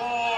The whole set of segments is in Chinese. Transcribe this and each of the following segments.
Four,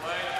Play.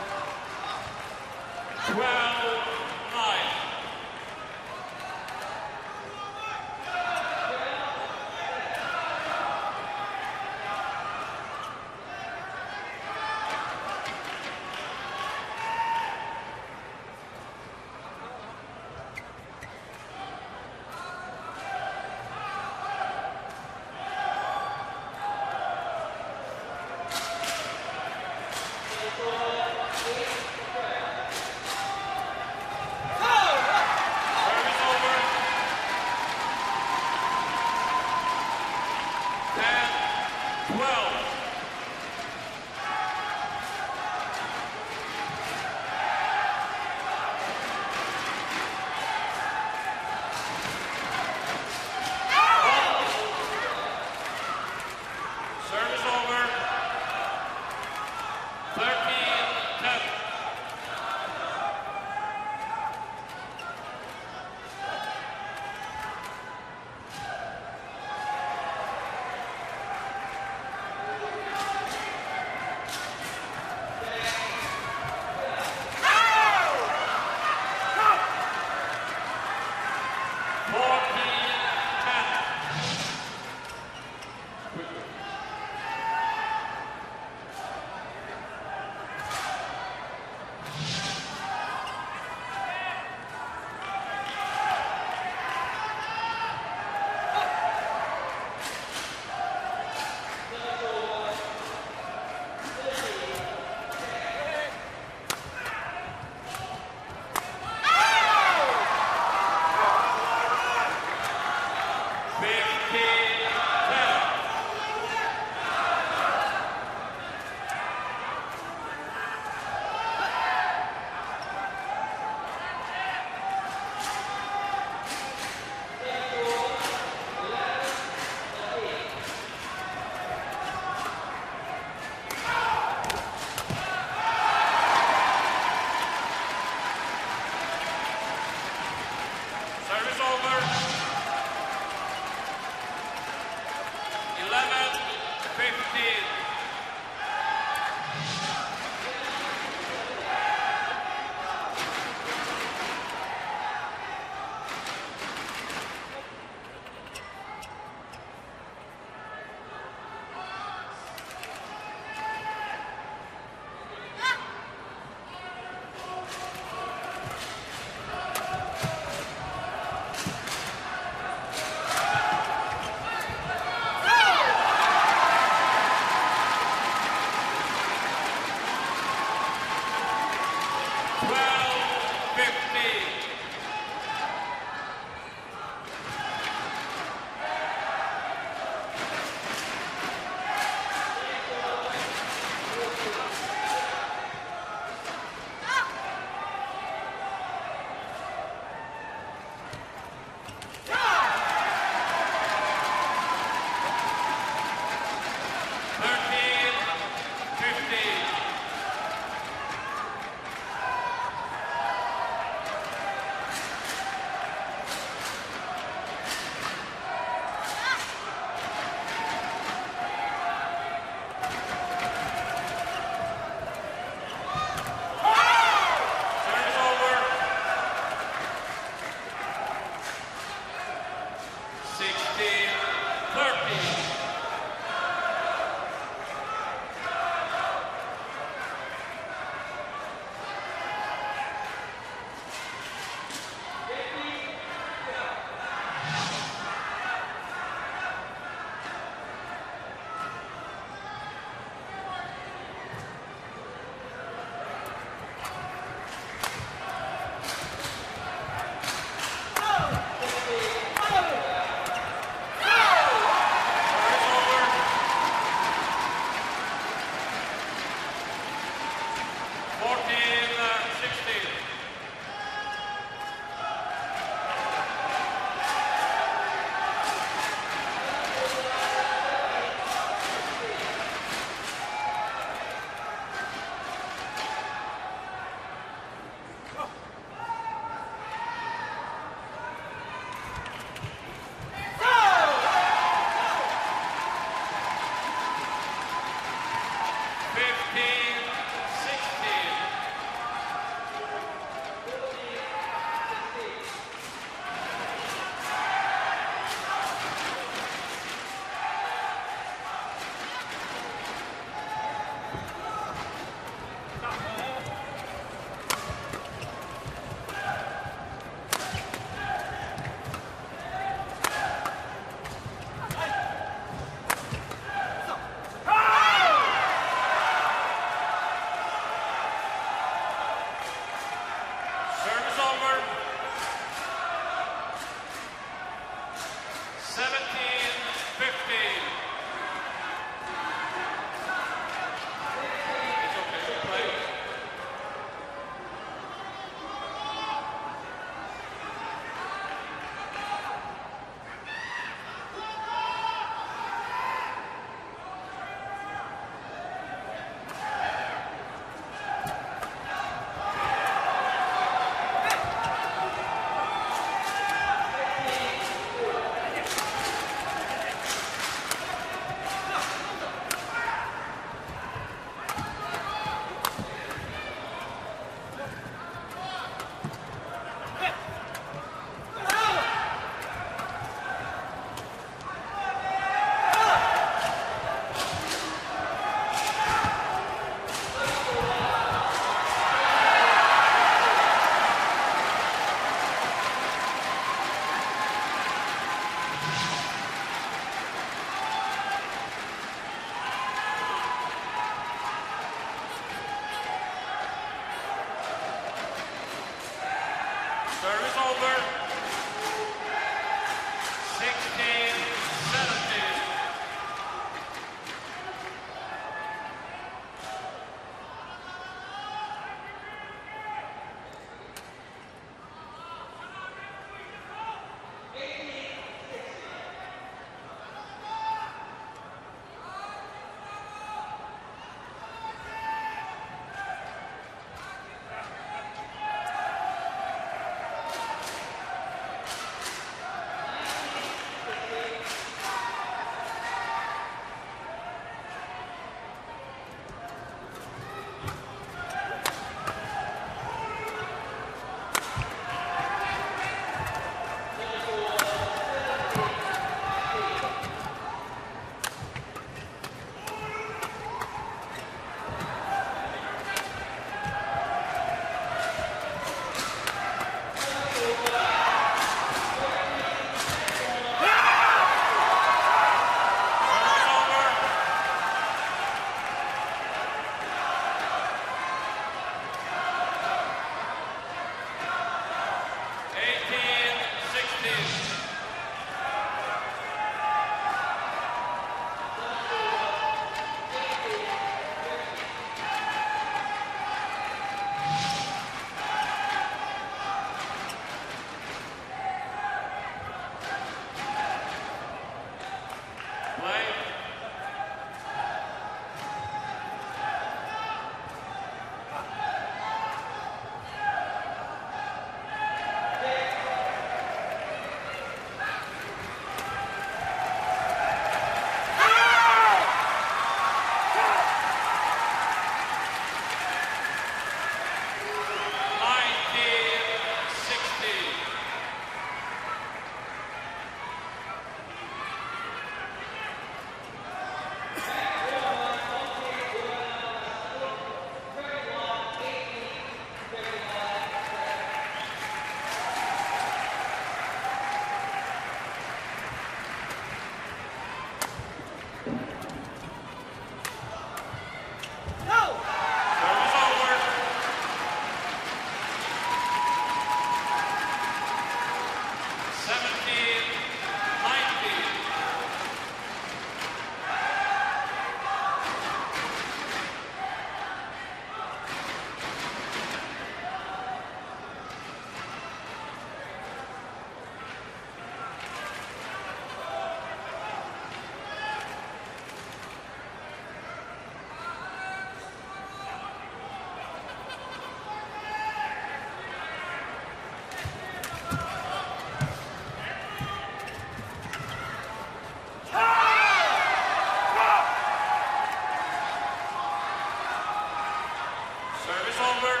Silver,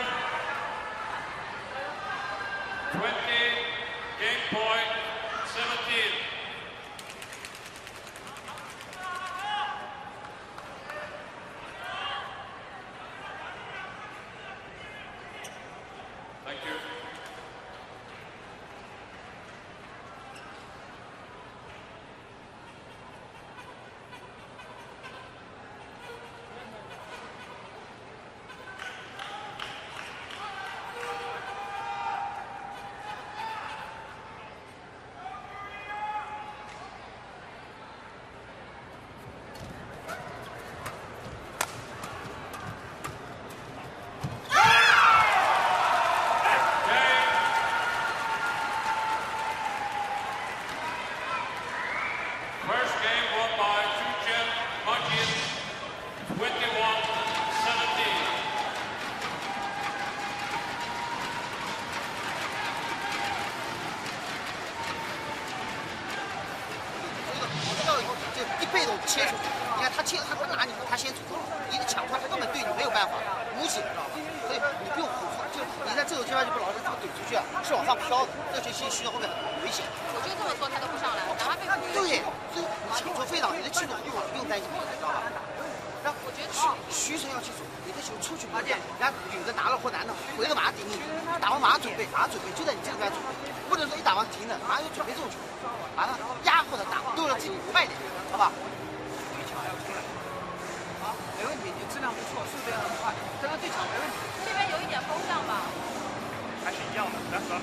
20.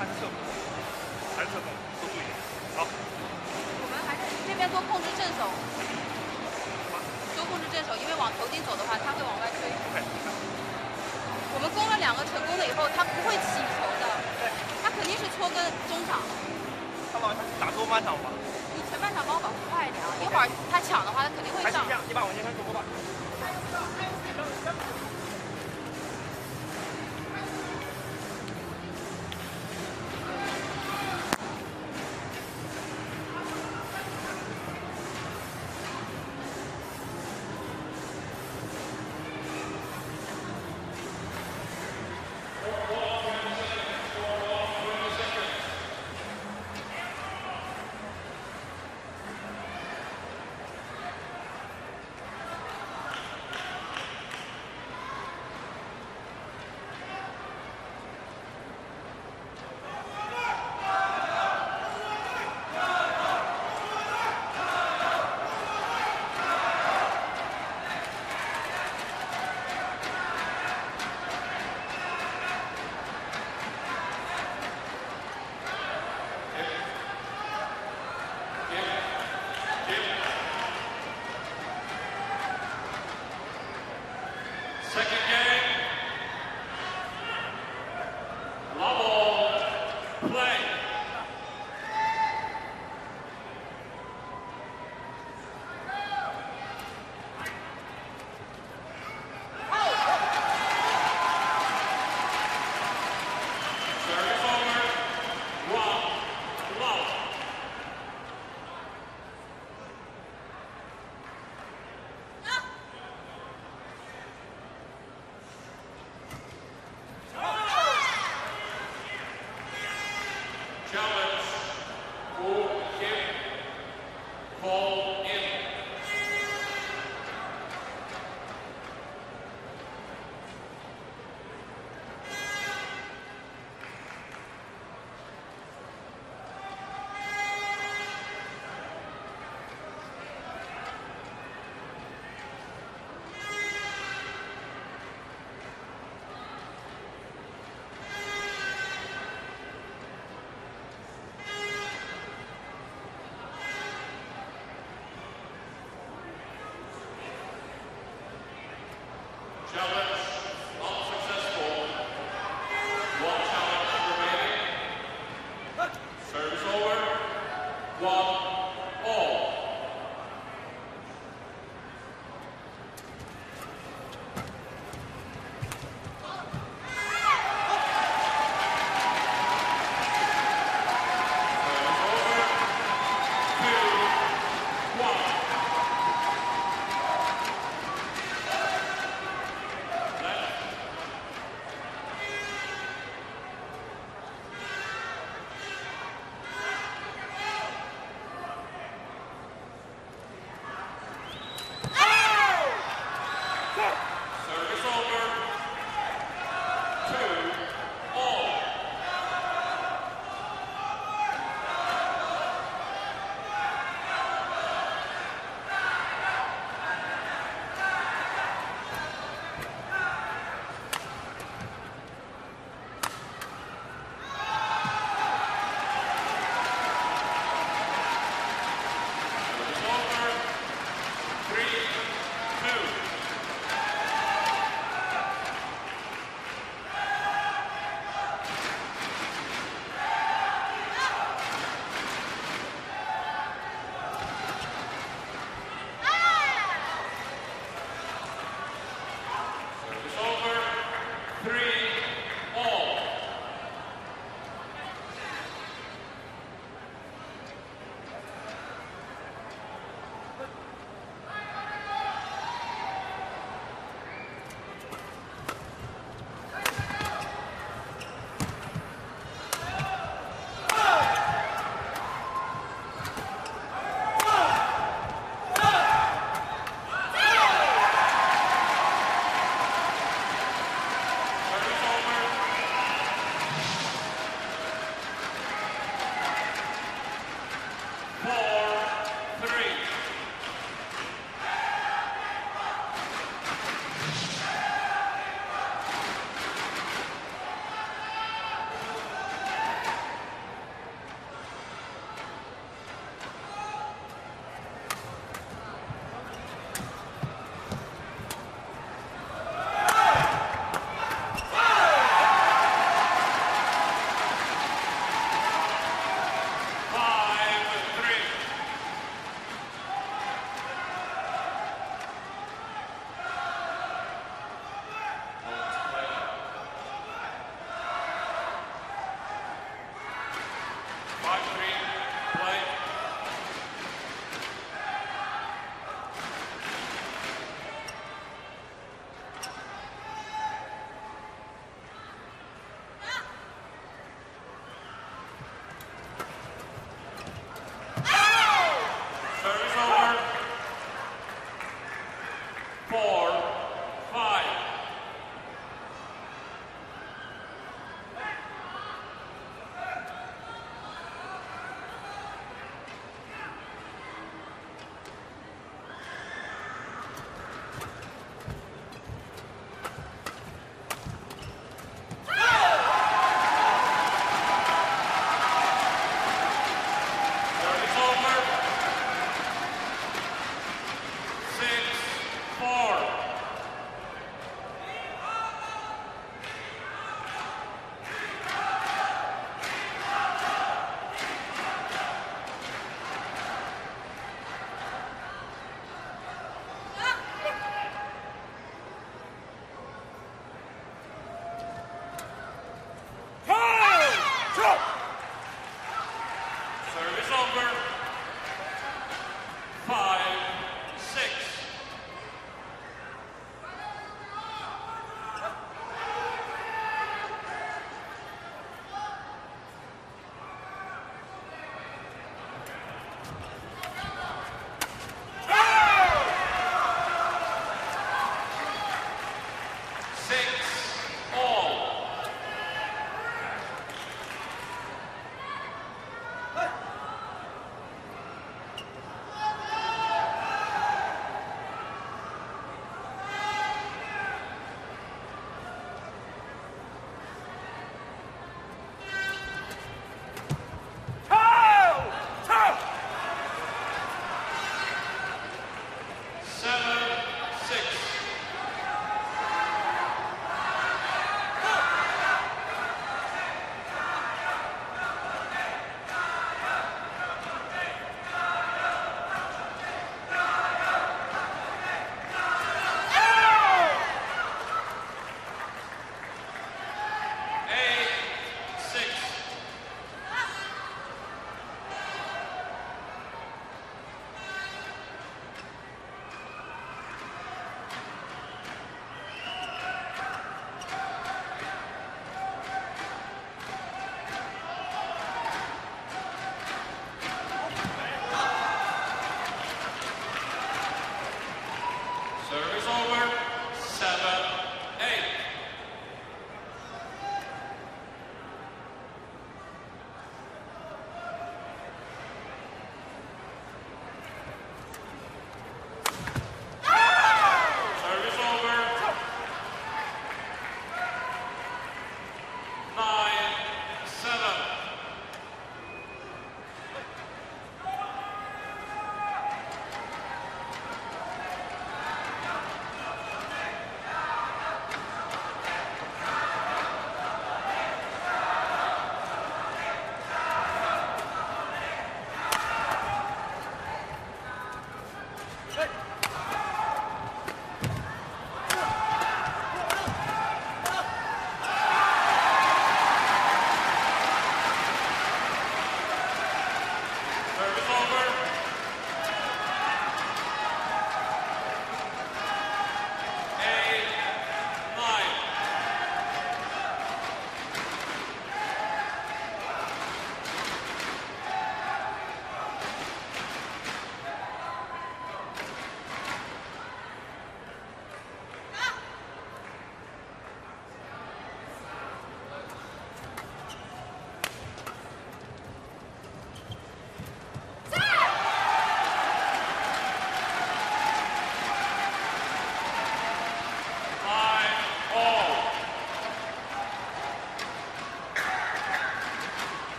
还是侧还是侧都一意。好。我们还是这边多控制正手。多控制正手，因为往头顶走的话，他会往外推。我们攻了两个成功的以后，他不会起球的。他。肯定是搓跟中场。他往他打中半场吧。你前半场帮我搞快一点啊！一会儿他抢的话，他肯定会上。你把我先开主播吧。